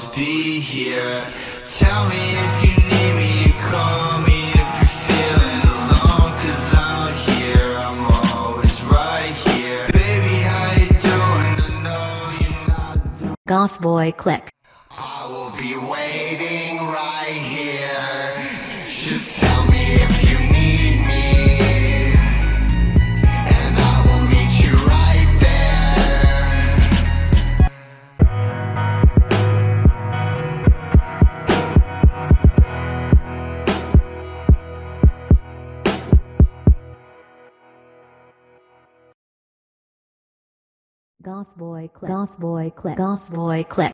always be here. Tell me if you need me, you call me if you're feeling alone. Cause I'm here, I'm always right here. Baby, how you doing? I know you're not. Goth Boy Click. I will be waiting right here. Just GothBoiClique. Goth Boy Click. GothBoiClique.